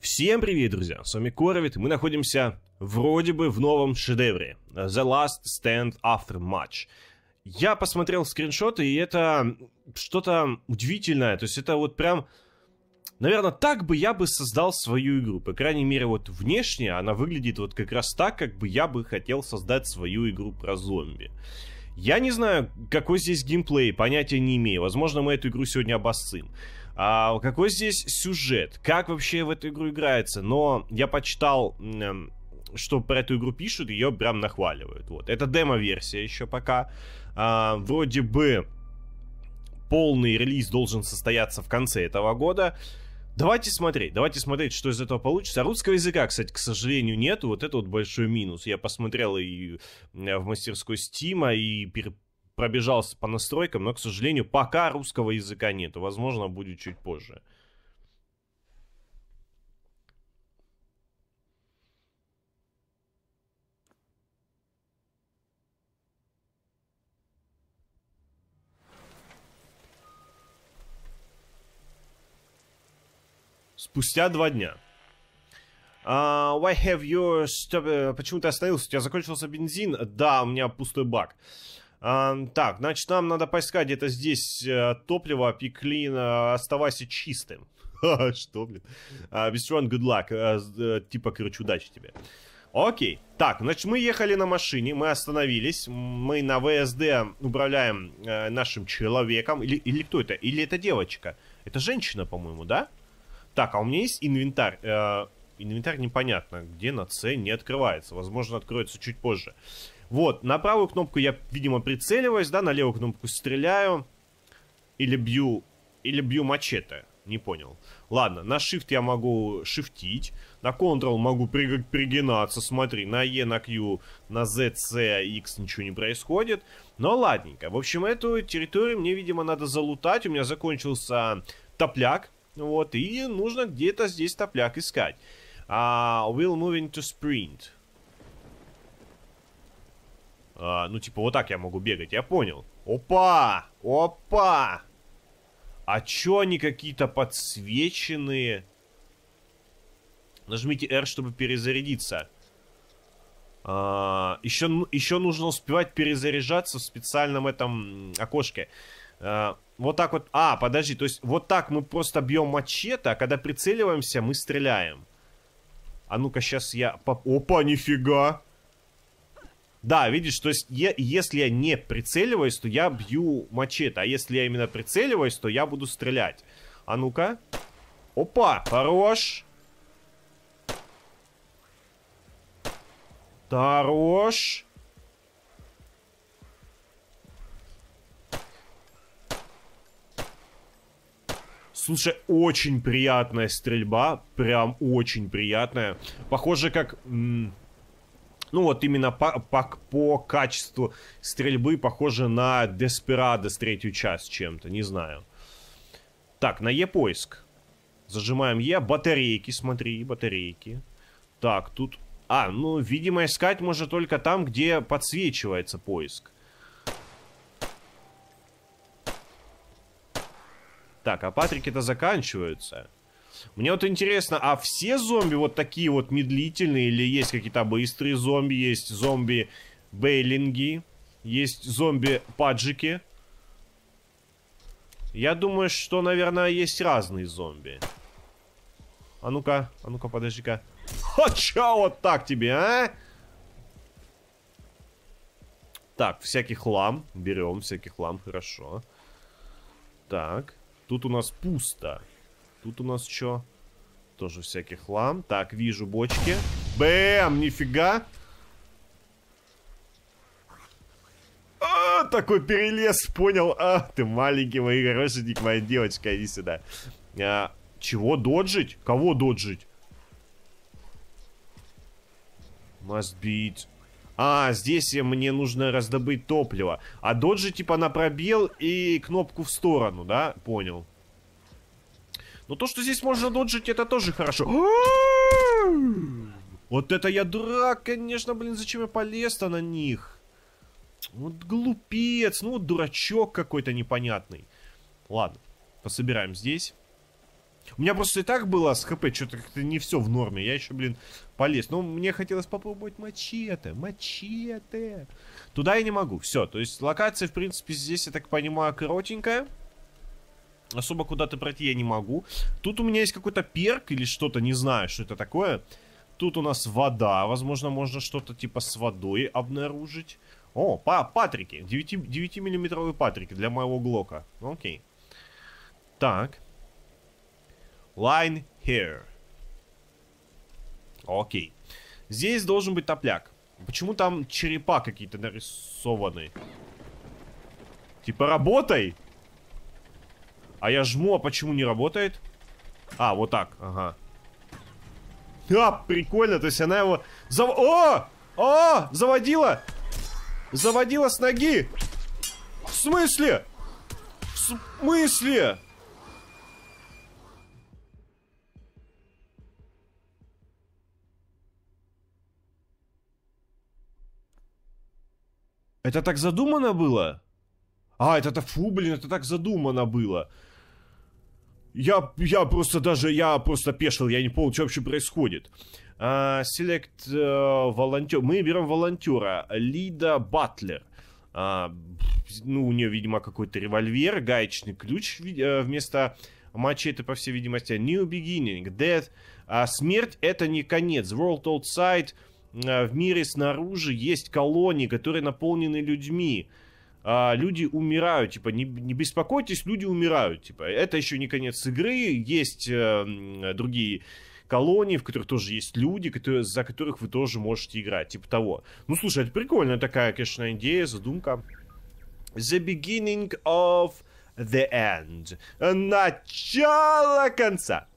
Всем привет, друзья! С вами Коровит, мы находимся вроде бы в новом шедевре The Last Stand After Match. Я посмотрел скриншоты, и это что-то удивительное, то есть это вот прям... Наверное, так бы я бы создал свою игру. По крайней мере, вот внешне она выглядит вот как раз так, как бы я бы хотел создать свою игру про зомби. Я не знаю, какой здесь геймплей, понятия не имею. Возможно, мы эту игру сегодня обоссым. А, какой здесь сюжет? Как вообще в эту игру играется? Но я почитал, что про эту игру пишут, ее прям нахваливают. Вот. Это демо-версия еще пока. А, вроде бы полный релиз должен состояться в конце этого года. Давайте смотреть, давайте смотреть, что из этого получится. Русского языка, кстати, к сожалению, нету. Вот это вот большой минус. Я посмотрел и в мастерской Стима, и пробежался по настройкам, но, к сожалению, пока русского языка нет. Возможно, будет чуть позже. Спустя два дня. Uh, why have you... Stop... Почему ты остановился? У тебя закончился бензин? Да, у меня пустой бак. А, так, значит, нам надо поискать где-то здесь э, топливо, пиклин, э, оставайся чистым. Что, блин? Uh, be strong, good luck. Uh, типа, короче, удачи тебе. Окей. Так, значит, мы ехали на машине, мы остановились. Мы на ВСД управляем э, нашим человеком. Или, или кто это? Или это девочка? Это женщина, по-моему, да? Так, а у меня есть инвентарь. Э, инвентарь непонятно. Где на С не открывается. Возможно, откроется чуть позже. Вот, на правую кнопку я, видимо, прицеливаюсь, да, на левую кнопку стреляю. Или бью, или бью мачете. Не понял. Ладно, на Shift я могу шифтить. На Ctrl могу при, пригинаться. Смотри, на E, на Q, на Z, C, X ничего не происходит. Но ладненько. В общем, эту территорию мне, видимо, надо залутать. У меня закончился топляк. Вот, и нужно где-то здесь топляк искать. Uh, we'll moving to sprint. А, ну, типа, вот так я могу бегать, я понял. Опа! Опа! А чё они какие-то подсвеченные? Нажмите R, чтобы перезарядиться. А, еще, еще нужно успевать перезаряжаться в специальном этом окошке. А, вот так вот. А, подожди, то есть вот так мы просто бьем мачете, а когда прицеливаемся, мы стреляем. А ну-ка, сейчас я... Опа, нифига! Да, видишь, то есть если я не прицеливаюсь, то я бью мачете. А если я именно прицеливаюсь, то я буду стрелять. А ну-ка. Опа, хорош. Хорош. Слушай, очень приятная стрельба. Прям очень приятная. Похоже, как... Ну вот именно по, по, по качеству стрельбы похоже на Desperados третью часть чем-то, не знаю. Так, на Е поиск. Зажимаем Е. Батарейки, смотри, батарейки. Так, тут... А, ну, видимо, искать можно только там, где подсвечивается поиск. Так, а патрики-то заканчиваются. Мне вот интересно, а все зомби вот такие вот медлительные или есть какие-то быстрые зомби? Есть зомби бейлинги, есть зомби паджики. Я думаю, что, наверное, есть разные зомби. А ну-ка, а ну-ка, подожди-ка. Ха, чё вот так тебе, а? Так, всякий хлам. Берем всякий хлам, хорошо. Так, тут у нас пусто. Тут у нас что? Тоже всякий хлам. Так, вижу бочки. Бэм, нифига. А, такой перелез, понял. А, ты маленький мой хорошенький, моя девочка, иди сюда. А, чего, доджить? Кого доджить? Must be... А, здесь мне нужно раздобыть топливо. А доджи типа на пробел и кнопку в сторону, да? Понял. Но то, что здесь можно доджить, это тоже хорошо. Вот это я дурак, конечно, блин, зачем я полез-то на них? Вот глупец, ну вот дурачок какой-то непонятный. Ладно, пособираем здесь. У меня просто и так было с хп, что-то как-то не все в норме. Я еще, блин, полез. Но мне хотелось попробовать мачете. Мачете. Туда я не могу. Все, то есть локация, в принципе, здесь, я так понимаю, коротенькая. Особо куда-то пройти я не могу. Тут у меня есть какой-то перк или что-то, не знаю, что это такое. Тут у нас вода. Возможно, можно что-то типа с водой обнаружить. О, па патрики. 9-миллиметровые патрики для моего глока. Окей. Так. Line here. Окей. Здесь должен быть топляк. Почему там черепа какие-то нарисованы? Типа работай. А я жму, а почему не работает? А, вот так, ага. А, прикольно, то есть она его... Зав... О! О! Заводила! Заводила с ноги! В смысле? В смысле? Это так задумано было? А, это-то, фу, блин, это так задумано было. Я, я просто даже, я просто пешил, я не понял, что вообще происходит. Uh, select uh, волонтер. Мы берем волонтера. Лида Батлер. Uh, ну, у нее, видимо, какой-то револьвер, гаечный ключ uh, вместо мачете, по всей видимости. New beginning. Death. Uh, смерть это не конец. World outside. Uh, в мире снаружи есть колонии, которые наполнены людьми а, люди умирают, типа, не, не беспокойтесь, люди умирают, типа, это еще не конец игры, есть э, другие колонии, в которых тоже есть люди, которые, за которых вы тоже можете играть, типа того. Ну, слушай, это прикольная такая, конечно, идея, задумка. The beginning of the end. Начало конца.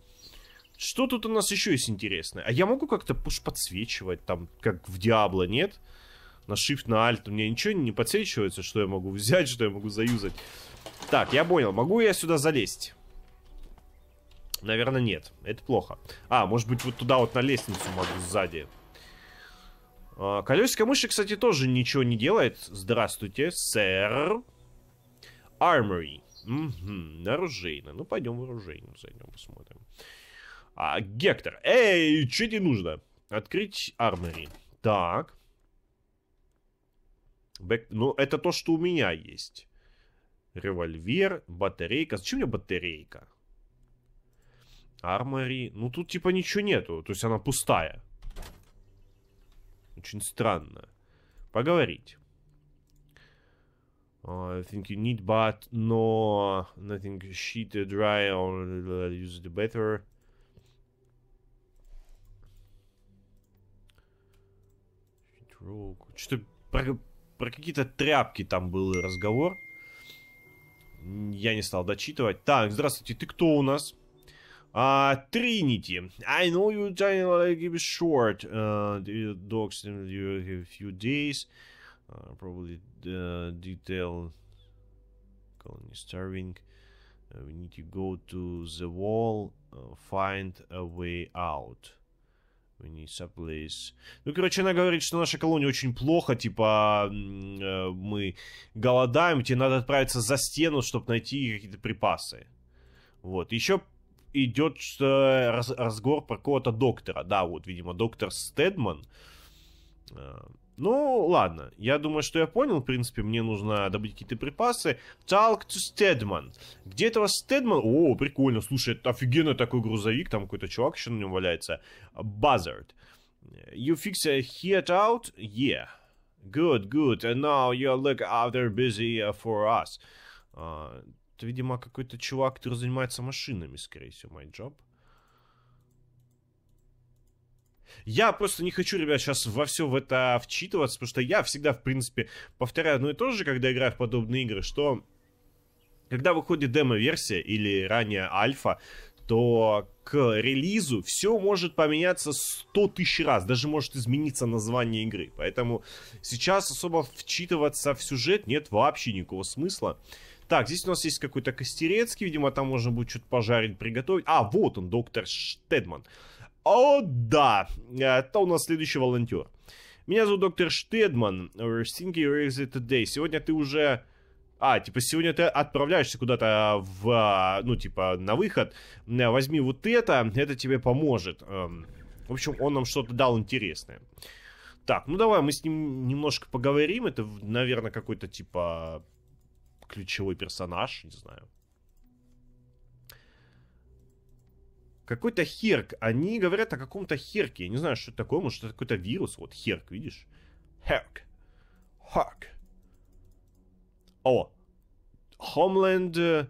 Что тут у нас еще есть интересное? А я могу как-то пуш подсвечивать, там, как в Диабло, нет? На Shift, на Alt, у меня ничего не подсвечивается, что я могу взять, что я могу заюзать. Так, я понял, могу я сюда залезть? Наверное, нет. Это плохо. А, может быть, вот туда вот на лестницу могу сзади. А, колесико мыши, кстати, тоже ничего не делает. Здравствуйте, сэр. Armory. Угу, оружейно. Ну, пойдем в оружейную зайдем, посмотрим. А, Гектор. Эй, что тебе нужно? Открыть Armory. Так. Бэк... Ну, это то, что у меня есть. Револьвер, батарейка. Зачем мне батарейка? Армори. Ну, тут типа ничего нету. То есть она пустая. Очень странно. Поговорить. Uh, I think you need but no nothing sheet dry or use it better. Что-то про какие-то тряпки там был разговор. Я не стал дочитывать. Так, здравствуйте, ты кто у нас? Тринити. Uh, I know you trying to give short. Uh, the dogs have a few days. Uh, probably uh, detail colony starving. Uh, we need to go to the wall, uh, find a way out. Need someplace. Ну, короче, она говорит, что наша колония очень плохо, типа, э, мы голодаем, тебе надо отправиться за стену, чтобы найти какие-то припасы. Вот. Еще идет раз, разговор про какого-то доктора. Да, вот, видимо, доктор Стедман. Ну, ладно. Я думаю, что я понял. В принципе, мне нужно добыть какие-то припасы. Talk to Stedman. Где этого Стедман? О, прикольно. Слушай, это офигенно такой грузовик. Там какой-то чувак еще на нем валяется. Buzzard. You fix a hit out? Yeah. Good, good. And now you look after busy for us. Uh, это, видимо, какой-то чувак, который занимается машинами, скорее всего, my job. Я просто не хочу, ребят, сейчас во все в это вчитываться, потому что я всегда, в принципе, повторяю одно и то же, когда играю в подобные игры, что когда выходит демо-версия или ранее альфа, то к релизу все может поменяться 100 тысяч раз, даже может измениться название игры. Поэтому сейчас особо вчитываться в сюжет нет вообще никакого смысла. Так, здесь у нас есть какой-то костерецкий, видимо, там можно будет что-то пожарить, приготовить. А, вот он, доктор Штедман. О, да, это у нас следующий волонтер. Меня зовут доктор Штедман. Thinking is today? Сегодня ты уже... А, типа, сегодня ты отправляешься куда-то в, ну, типа, на выход. Возьми вот это, это тебе поможет. Эм, в общем, он нам что-то дал интересное. Так, ну давай мы с ним немножко поговорим. Это, наверное, какой-то, типа, ключевой персонаж, не знаю. Какой-то херк. Они говорят о каком-то херке. Я не знаю, что это такое. Может, это какой-то вирус. Вот, херк, видишь? Херк. Херк. О. Homeland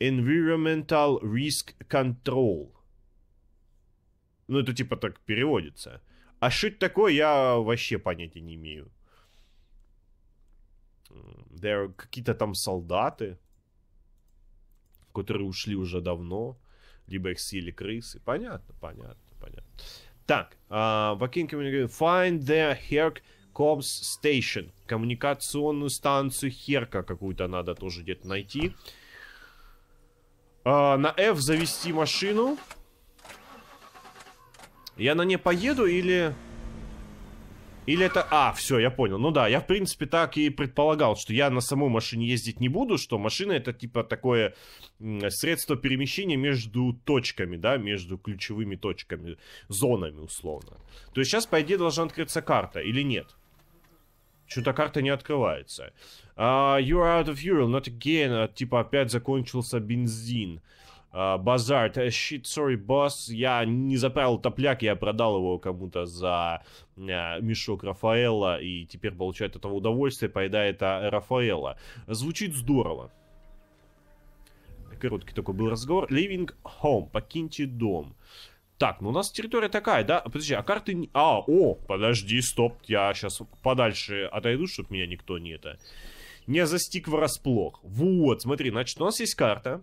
Environmental Risk Control. Ну, это типа так переводится. А что это такое, я вообще понятия не имею. Какие-то там солдаты, которые ушли уже давно либо их съели крысы. Понятно, понятно, понятно. Так, Вакин Find the Herc Cops Station. Коммуникационную станцию Херка какую-то надо тоже где-то найти. Uh, на F завести машину. Я на ней поеду или... Или это... А, все, я понял. Ну да, я в принципе так и предполагал, что я на самой машине ездить не буду, что машина это типа такое средство перемещения между точками, да, между ключевыми точками, зонами условно. То есть сейчас, по идее, должна открыться карта или нет? Что-то карта не открывается. Uh, you're out of fuel, not again. Uh, типа опять закончился бензин. Uh, базар. Uh, shit, sorry, boss. Я не заправил топляк, я продал его кому-то за uh, мешок Рафаэла, и теперь получает этого удовольствие, поедает а, Рафаэла. Звучит здорово. Короткий такой был разговор. Living home. Покиньте дом. Так, ну у нас территория такая, да? Подожди, а карты... А, о, подожди, стоп. Я сейчас подальше отойду, чтобы меня никто не это... Не застиг врасплох. Вот, смотри, значит, у нас есть карта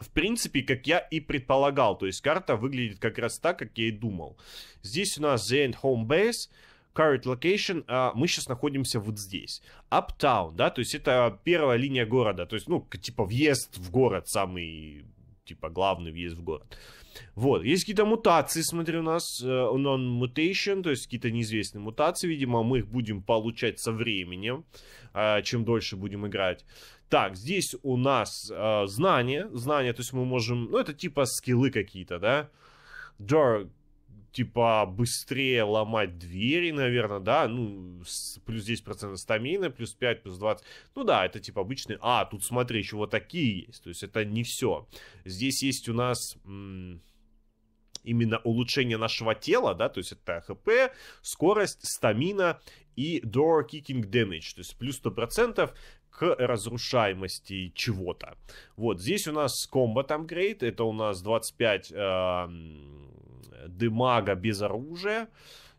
в принципе, как я и предполагал. То есть карта выглядит как раз так, как я и думал. Здесь у нас The End Home Base, Current Location, а мы сейчас находимся вот здесь. Uptown, да, то есть это первая линия города. То есть, ну, типа въезд в город, самый, типа, главный въезд в город. Вот, есть какие-то мутации, смотри, у нас, uh, non-mutation, то есть какие-то неизвестные мутации, видимо, мы их будем получать со временем, uh, чем дольше будем играть. Так, здесь у нас э, знания, знания, то есть мы можем, ну это типа скиллы какие-то, да? Door, типа быстрее ломать двери, наверное, да, ну, плюс 10% стамина, плюс 5, плюс 20, ну да, это типа обычный, а, тут смотри, еще вот такие есть, то есть это не все. Здесь есть у нас... М- именно улучшение нашего тела, да, то есть это хп, скорость, стамина и door kicking damage, то есть плюс 100% к разрушаемости чего-то. Вот, здесь у нас Combat Upgrade, это у нас 25 э, дымага без оружия.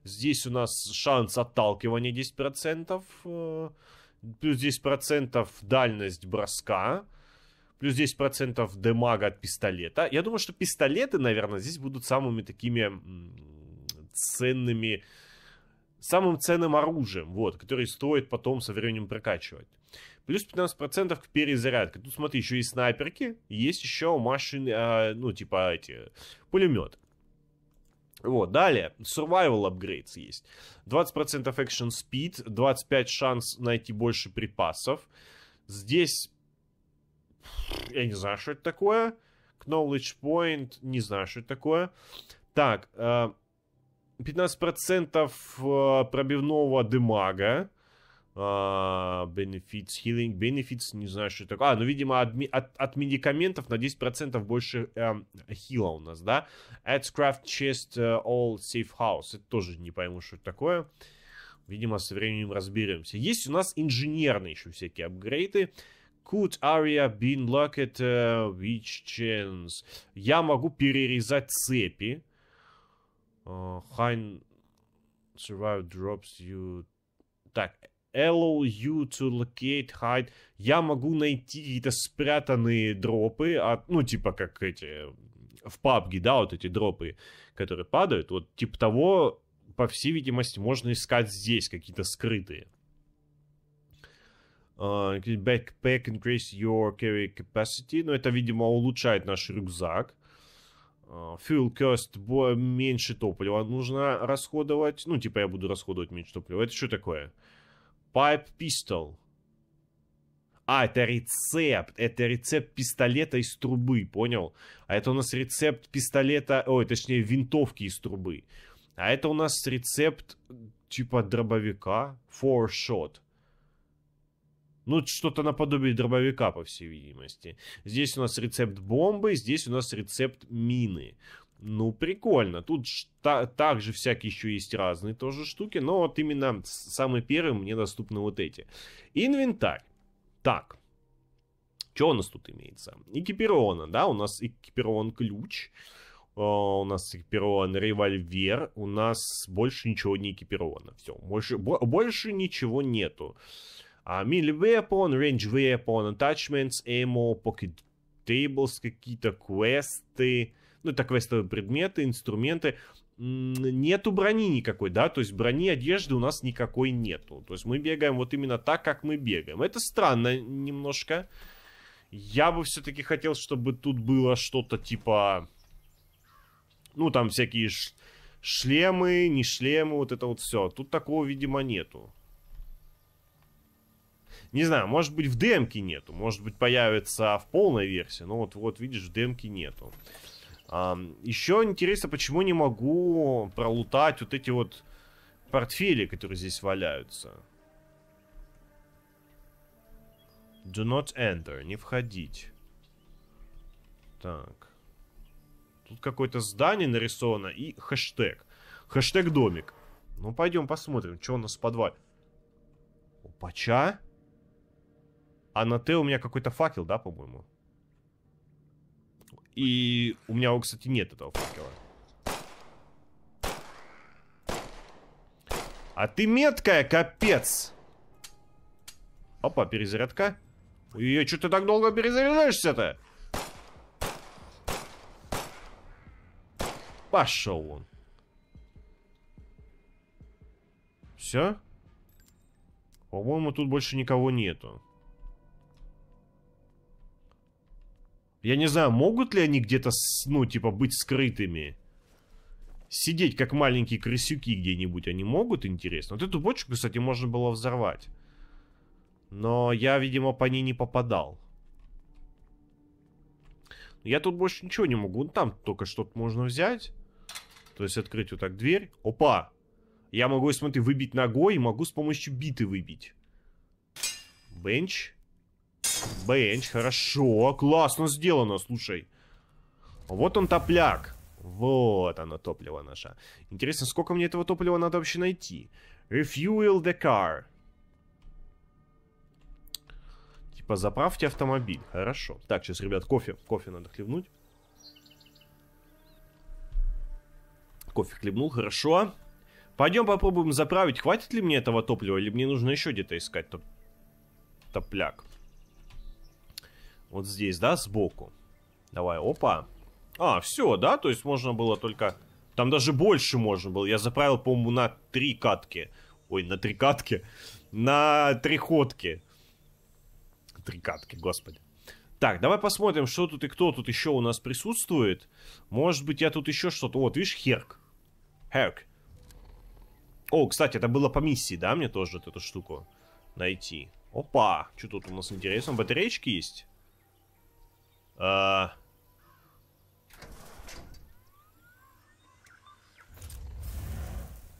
Здесь у нас шанс отталкивания 10%, э, плюс 10% дальность броска, плюс 10% демага от пистолета. Я думаю, что пистолеты, наверное, здесь будут самыми такими ценными, самым ценным оружием, вот, который стоит потом со временем прокачивать. Плюс 15% к перезарядке. Тут смотри, еще и снайперки, есть еще машины, э, ну, типа эти, пулеметы. Вот, далее, survival upgrades есть. 20% action speed, 25 шанс найти больше припасов. Здесь, я не знаю, что это такое. Knowledge point, не знаю, что это такое. Так, 15% э, э, пробивного демага. Benefits, healing benefits, не знаю, что это такое. А, ну, видимо, от, от, медикаментов на 10% больше эм, хила у нас, да? Adds craft chest uh, all safe house. Это тоже не пойму, что это такое. Видимо, со временем разберемся. Есть у нас инженерные еще всякие апгрейды. Could area been locked uh, which chance? Я могу перерезать цепи. Uh, high survive drops you... Так, allow you to locate, hide. Я могу найти какие-то спрятанные дропы, от, ну, типа как эти в PUBG, да, вот эти дропы, которые падают. Вот типа того, по всей видимости, можно искать здесь какие-то скрытые. Uh, backpack increase your carry capacity. Ну, это, видимо, улучшает наш рюкзак. Uh, fuel cost меньше топлива нужно расходовать. Ну, типа я буду расходовать меньше топлива. Это что такое? Pipe pistol. А, это рецепт. Это рецепт пистолета из трубы, понял? А это у нас рецепт пистолета... Ой, точнее, винтовки из трубы. А это у нас рецепт типа дробовика. Four shot. Ну, что-то наподобие дробовика, по всей видимости. Здесь у нас рецепт бомбы, здесь у нас рецепт мины. Ну, прикольно. Тут та также всякие еще есть разные тоже штуки, но вот именно самые первые мне доступны вот эти. Инвентарь. Так. Что у нас тут имеется? Экипировано, да, у нас экипирован ключ. Uh, у нас экипирован револьвер, у нас больше ничего не экипировано. Все, больше, больше ничего нету. Uh, melee weapon, range weapon, attachments, ammo, pocket tables, какие-то квесты. Ну, это квестовые предметы, инструменты. Нету брони никакой, да, то есть брони, одежды у нас никакой нету. То есть мы бегаем вот именно так, как мы бегаем. Это странно немножко. Я бы все-таки хотел, чтобы тут было что-то типа... Ну, там всякие шлемы, не шлемы, вот это вот все. Тут такого, видимо, нету. Не знаю, может быть в демке нету, может быть появится в полной версии, но вот, вот видишь, в демке нету. А, еще интересно, почему не могу пролутать вот эти вот портфели, которые здесь валяются. Do not enter, не входить. Так. Тут какое-то здание нарисовано и хэштег. Хэштег домик. Ну, пойдем посмотрим, что у нас в подвале. Опача? А на Т у меня какой-то факел, да, по-моему? И у меня, кстати, нет этого факела. А ты меткая, капец! Опа, перезарядка. Ой, что ты так долго перезаряжаешься-то? Пошел он. Все? По-моему, тут больше никого нету. Я не знаю, могут ли они где-то, ну, типа, быть скрытыми? Сидеть, как маленькие крысюки где-нибудь, они могут, интересно? Вот эту бочку, кстати, можно было взорвать. Но я, видимо, по ней не попадал. Я тут больше ничего не могу. Там только что-то можно взять. То есть открыть вот так дверь. Опа! Я могу, смотри, выбить ногой и могу с помощью биты выбить. Бенч. Бенч, хорошо. Классно сделано, слушай. Вот он топляк. Вот оно, топливо наше. Интересно, сколько мне этого топлива надо вообще найти? Refuel the car. Типа, заправьте автомобиль. Хорошо. Так, сейчас, ребят, кофе. Кофе надо хлебнуть. Кофе хлебнул, хорошо. Пойдем попробуем заправить. Хватит ли мне этого топлива, или мне нужно еще где-то искать топ... топляк? Вот здесь, да, сбоку. Давай, опа. А, все, да? То есть можно было только... Там даже больше можно было. Я заправил, по-моему, на три катки. Ой, на три катки. На три ходки. Три катки, господи. Так, давай посмотрим, что тут и кто тут еще у нас присутствует. Может быть, я тут еще что-то... Вот, видишь, Херк. Херк. О, кстати, это было по миссии, да, мне тоже вот эту штуку найти. Опа, что тут у нас интересно? Батареечки есть? А...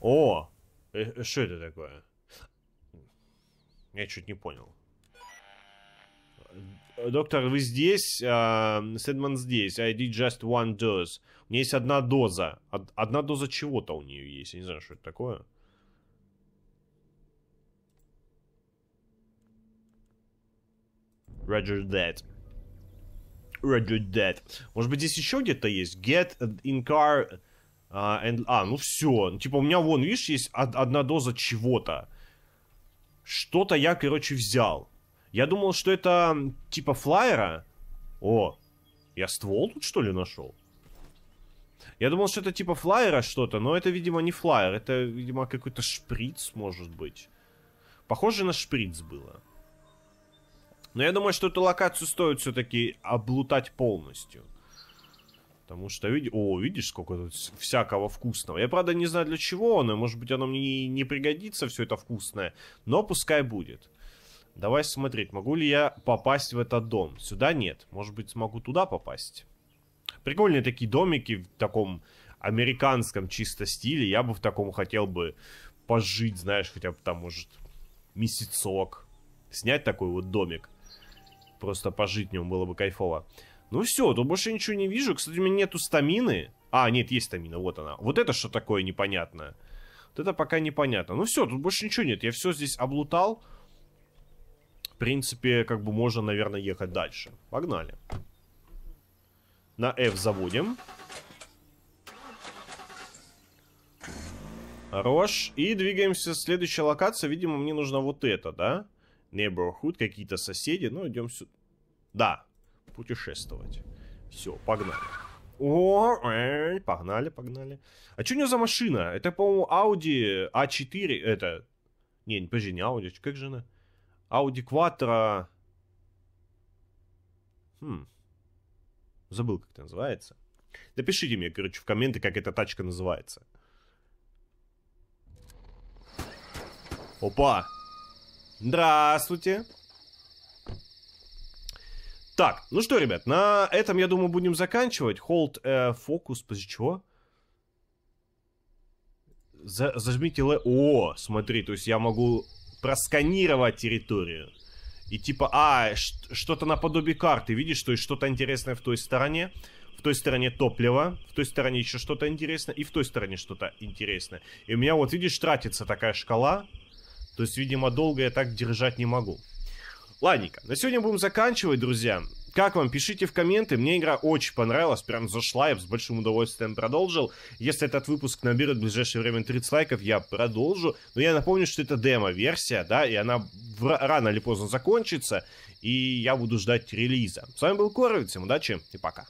О! Э, что это такое? Я чуть не понял. Доктор, вы здесь? Uh, Сэдман здесь. I did just one dose. У меня есть одна доза. Од одна доза чего-то у нее есть. Я не знаю, что это такое. Roger that. Roger that. Может быть, здесь еще где-то есть? Get in car uh, and... А, ну все. Типа, у меня вон, видишь, есть од одна доза чего-то. Что-то я, короче, взял. Я думал, что это типа флайера. О, я ствол тут, что ли, нашел? Я думал, что это типа флайера что-то, но это, видимо, не флайер. Это, видимо, какой-то шприц, может быть. Похоже на шприц было. Но я думаю, что эту локацию стоит все-таки облутать полностью. Потому что, види... о, видишь, сколько тут всякого вкусного. Я, правда, не знаю для чего оно, может быть, оно мне не пригодится, все это вкусное, но пускай будет. Давай смотреть, могу ли я попасть в этот дом. Сюда нет, может быть, смогу туда попасть. Прикольные такие домики в таком американском чисто стиле. Я бы в таком хотел бы пожить, знаешь, хотя бы там, может, месяцок. Снять такой вот домик. Просто пожить в нем было бы кайфово. Ну все, тут больше ничего не вижу. Кстати, у меня нету стамины. А, нет, есть стамина, вот она. Вот это что такое непонятное? Вот это пока непонятно. Ну все, тут больше ничего нет. Я все здесь облутал. В принципе, как бы можно, наверное, ехать дальше. Погнали. На F заводим. Хорош. И двигаемся. Следующая локация. Видимо, мне нужно вот это, да? Neighborhood, какие-то соседи. Ну, идем сюда. Да, путешествовать. Все, погнали. О, э, погнали, погнали. А что у него за машина? Это, по-моему, Audi A4. Это... Не, подожди, не Audi. Как же она? Audi Quattro... Хм. Забыл, как это называется. Напишите мне, короче, в комменты, как эта тачка называется. Опа! Здравствуйте! Так, ну что, ребят, на этом, я думаю, будем заканчивать. Hold э, фокус, после чего? За, зажмите Л... О, смотри, то есть я могу просканировать территорию. И типа, а, что-то наподобие карты, видишь, то есть что-то интересное в той стороне. В той стороне топливо, в той стороне еще что-то интересное, и в той стороне что-то интересное. И у меня вот, видишь, тратится такая шкала. То есть, видимо, долго я так держать не могу. Ладненько, на сегодня будем заканчивать, друзья. Как вам? Пишите в комменты. Мне игра очень понравилась, прям зашла, я с большим удовольствием продолжил. Если этот выпуск наберет в ближайшее время 30 лайков, я продолжу. Но я напомню, что это демо-версия, да, и она рано или поздно закончится, и я буду ждать релиза. С вами был Коровец, всем удачи и пока.